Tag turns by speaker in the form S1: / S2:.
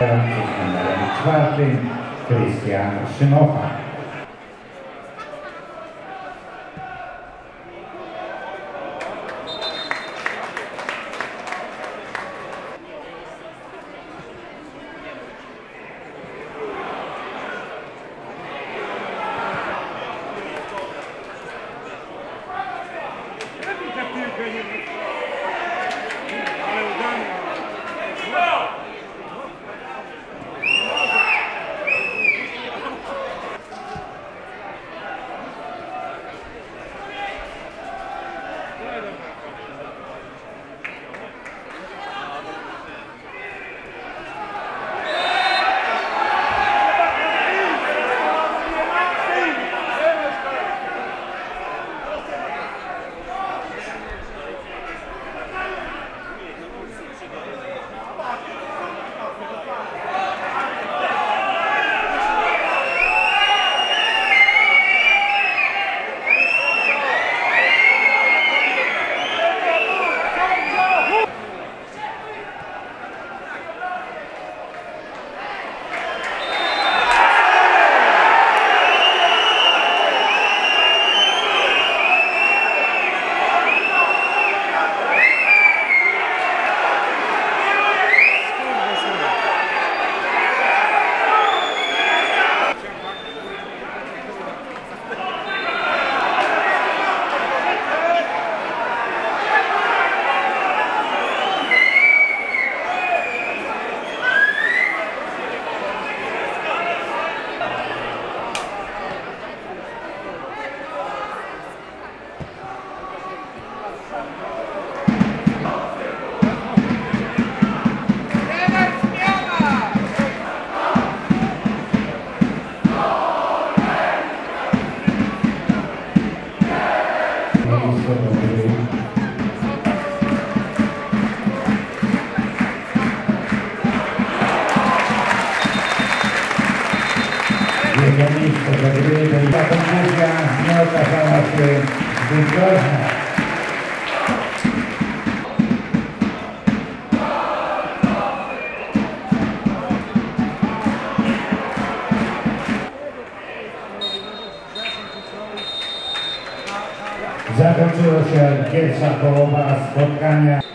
S1: numerem czwartym Krystian Szymocha. Miejsce tiež sa po oba spotkania.